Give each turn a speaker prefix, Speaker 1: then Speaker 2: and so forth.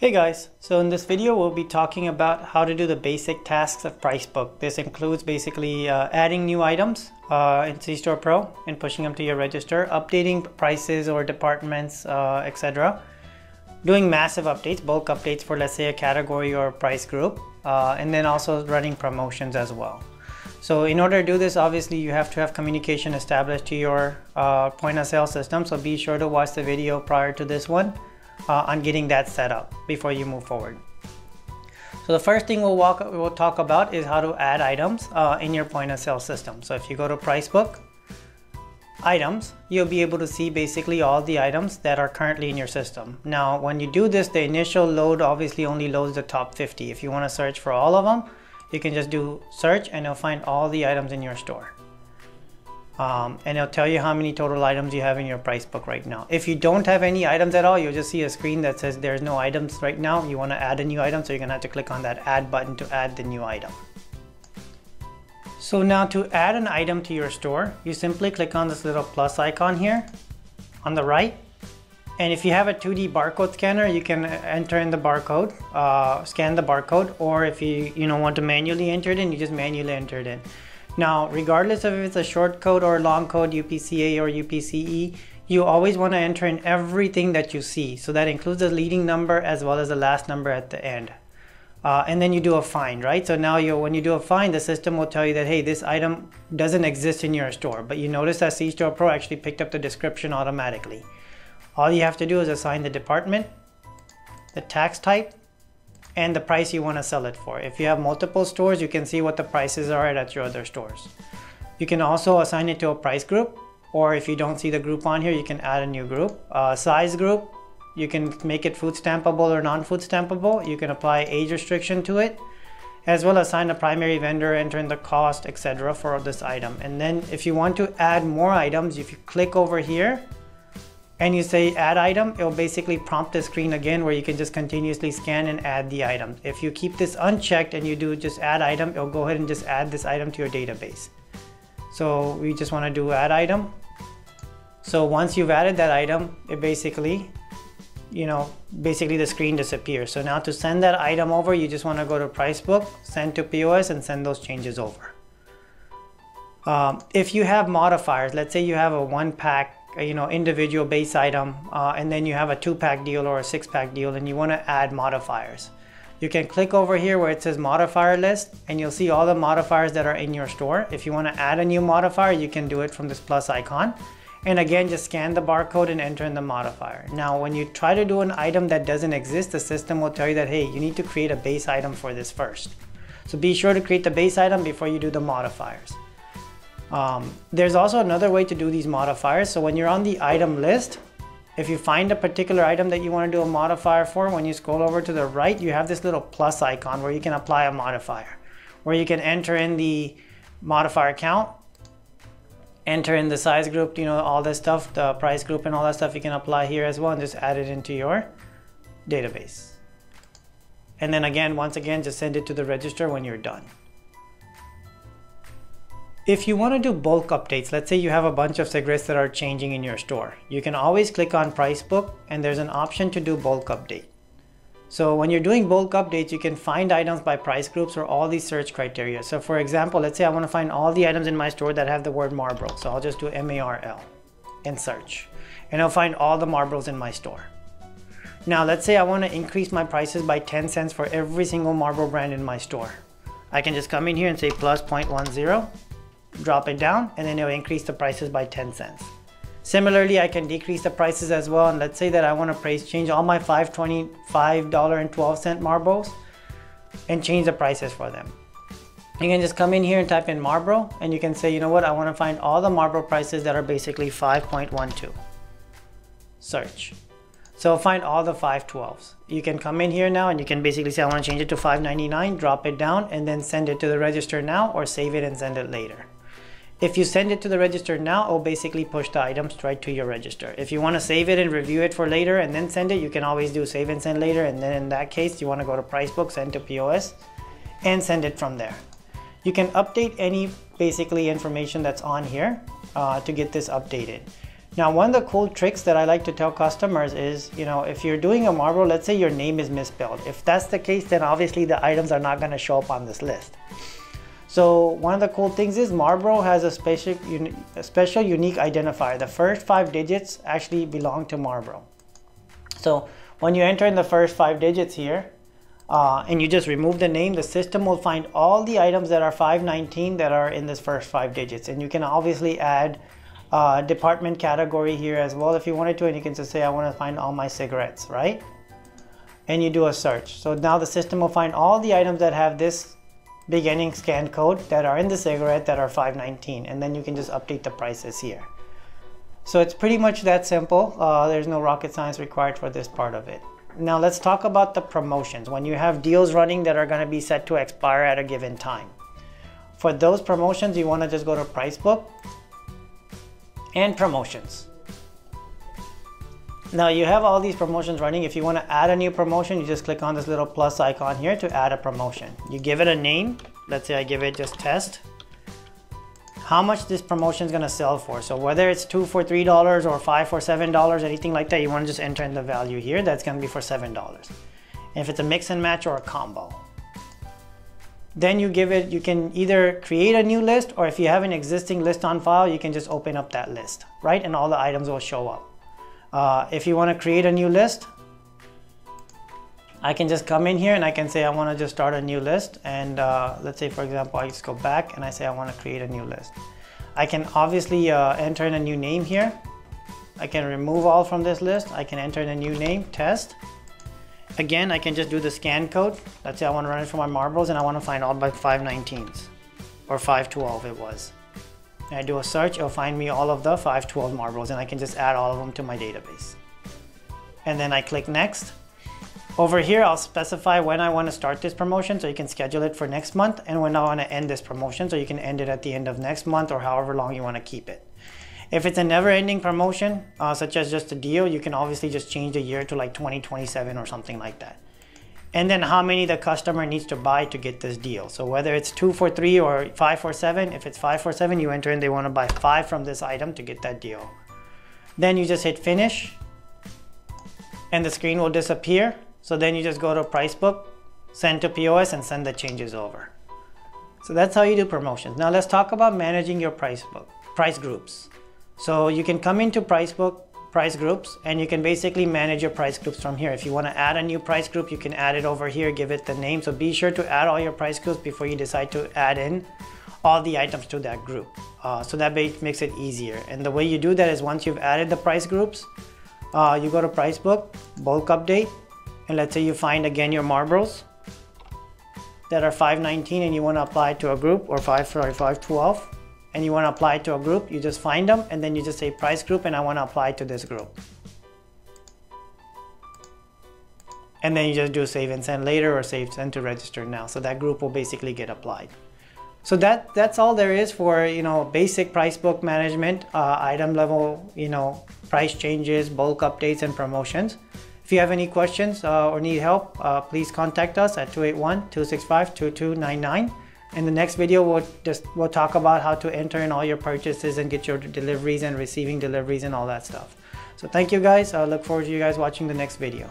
Speaker 1: Hey guys, so in this video we'll be talking about how to do the basic tasks of Pricebook. This includes basically uh, adding new items uh, in C-Store Pro and pushing them to your register, updating prices or departments, uh, etc. Doing massive updates, bulk updates for let's say a category or price group, uh, and then also running promotions as well. So in order to do this, obviously you have to have communication established to your uh, point of sale system. So be sure to watch the video prior to this one uh, on getting that set up before you move forward. So the first thing we'll, walk, we'll talk about is how to add items uh, in your point of sale system. So if you go to Pricebook, items, you'll be able to see basically all the items that are currently in your system. Now, when you do this, the initial load obviously only loads the top 50. If you want to search for all of them, you can just do search and you'll find all the items in your store um, and it'll tell you how many total items you have in your price book right now. If you don't have any items at all, you'll just see a screen that says there's no items right now. You want to add a new item, so you're going to have to click on that add button to add the new item. So now to add an item to your store, you simply click on this little plus icon here on the right. And if you have a 2D barcode scanner, you can enter in the barcode, uh, scan the barcode, or if you, you know, want to manually enter it in, you just manually enter it in. Now, regardless of if it's a short code or long code, UPCA or UPCE, you always want to enter in everything that you see. So that includes the leading number as well as the last number at the end. Uh, and then you do a find, right? So now you, when you do a find, the system will tell you that, hey, this item doesn't exist in your store. But you notice that C-Store Pro actually picked up the description automatically. All you have to do is assign the department, the tax type, and the price you want to sell it for. If you have multiple stores, you can see what the prices are at your other stores. You can also assign it to a price group, or if you don't see the group on here, you can add a new group. Uh, size group, you can make it food stampable or non-food stampable. You can apply age restriction to it, as well as assign a primary vendor, enter in the cost, etc. for this item. And then if you want to add more items, if you click over here, and you say add item, it will basically prompt the screen again where you can just continuously scan and add the item. If you keep this unchecked and you do just add item, it'll go ahead and just add this item to your database. So we just want to do add item. So once you've added that item, it basically, you know, basically the screen disappears. So now to send that item over, you just want to go to price book, send to POS and send those changes over. Um, if you have modifiers, let's say you have a one pack you know individual base item uh, and then you have a two pack deal or a six pack deal and you want to add modifiers. You can click over here where it says modifier list and you'll see all the modifiers that are in your store. If you want to add a new modifier you can do it from this plus icon. And again just scan the barcode and enter in the modifier. Now when you try to do an item that doesn't exist the system will tell you that hey you need to create a base item for this first. So be sure to create the base item before you do the modifiers um, there's also another way to do these modifiers. So when you're on the item list, if you find a particular item that you want to do a modifier for, when you scroll over to the right, you have this little plus icon where you can apply a modifier, where you can enter in the modifier count, enter in the size group, you know, all this stuff, the price group and all that stuff you can apply here as well and just add it into your database. And then again, once again, just send it to the register when you're done. If you want to do bulk updates, let's say you have a bunch of cigarettes that are changing in your store, you can always click on price book and there's an option to do bulk update. So when you're doing bulk updates, you can find items by price groups or all these search criteria. So for example, let's say I want to find all the items in my store that have the word Marlboro. So I'll just do M-A-R-L and search and I'll find all the Marlboros in my store. Now let's say I want to increase my prices by 10 cents for every single Marlboro brand in my store. I can just come in here and say plus 0.10 drop it down and then it'll increase the prices by 10 cents. Similarly, I can decrease the prices as well. And let's say that I want to price change all my $5.25.12 marbles and change the prices for them. You can just come in here and type in Marlboro and you can say, you know what, I want to find all the Marlboro prices that are basically 5.12. Search. So find all the 512s. You can come in here now and you can basically say, I want to change it to 5.99, drop it down and then send it to the register now or save it and send it later. If you send it to the register now, it'll basically push the items right to your register. If you want to save it and review it for later and then send it, you can always do save and send later. And then in that case, you want to go to Pricebook, send to POS, and send it from there. You can update any basically information that's on here uh, to get this updated. Now, one of the cool tricks that I like to tell customers is, you know, if you're doing a Marlboro, let's say your name is misspelled. If that's the case, then obviously the items are not going to show up on this list. So one of the cool things is Marlboro has a special, a special unique identifier. The first five digits actually belong to Marlboro. So when you enter in the first five digits here, uh, and you just remove the name, the system will find all the items that are 519 that are in this first five digits. And you can obviously add uh, department category here as well if you wanted to and you can just say I want to find all my cigarettes right and you do a search so now the system will find all the items that have this beginning scan code that are in the cigarette that are 519 and then you can just update the prices here. So it's pretty much that simple. Uh, there's no rocket science required for this part of it. Now let's talk about the promotions. When you have deals running that are going to be set to expire at a given time. For those promotions you want to just go to Pricebook and promotions. Now you have all these promotions running. If you want to add a new promotion, you just click on this little plus icon here to add a promotion. You give it a name. Let's say I give it just test. How much this promotion is going to sell for. So whether it's two for $3 or five for $7, anything like that, you want to just enter in the value here. That's going to be for $7. And if it's a mix and match or a combo. Then you give it, you can either create a new list or if you have an existing list on file, you can just open up that list, right? And all the items will show up. Uh, if you want to create a new list, I can just come in here and I can say I want to just start a new list. And uh, let's say, for example, I just go back and I say I want to create a new list. I can obviously uh, enter in a new name here. I can remove all from this list. I can enter in a new name, test. Again, I can just do the scan code. Let's say I want to run it for my marbles and I want to find all my 519s or 512 it was. I do a search, it'll find me all of the 512 marbles and I can just add all of them to my database. And then I click next. Over here, I'll specify when I want to start this promotion so you can schedule it for next month and when I want to end this promotion so you can end it at the end of next month or however long you want to keep it. If it's a never-ending promotion, uh, such as just a deal, you can obviously just change the year to like 2027 or something like that. And then how many the customer needs to buy to get this deal. So whether it's two for three or five for seven, if it's five for seven, you enter in they want to buy five from this item to get that deal. Then you just hit finish and the screen will disappear. So then you just go to price book, send to POS and send the changes over. So that's how you do promotions. Now let's talk about managing your price book, price groups. So you can come into Pricebook price groups and you can basically manage your price groups from here. If you want to add a new price group, you can add it over here, give it the name. So be sure to add all your price groups before you decide to add in all the items to that group. Uh, so that makes it easier. And the way you do that is once you've added the price groups, uh, you go to price book, bulk update, and let's say you find again your marbles that are 519 and you want to apply to a group or 5 sorry 512 and you want to apply to a group, you just find them and then you just say price group and I want to apply to this group. And then you just do save and send later or save send to register now. So that group will basically get applied. So that that's all there is for you know basic price book management, uh, item level, you know price changes, bulk updates, and promotions. If you have any questions uh, or need help, uh, please contact us at 281-265-2299. In the next video, we'll just we'll talk about how to enter in all your purchases and get your deliveries and receiving deliveries and all that stuff. So thank you guys. I look forward to you guys watching the next video.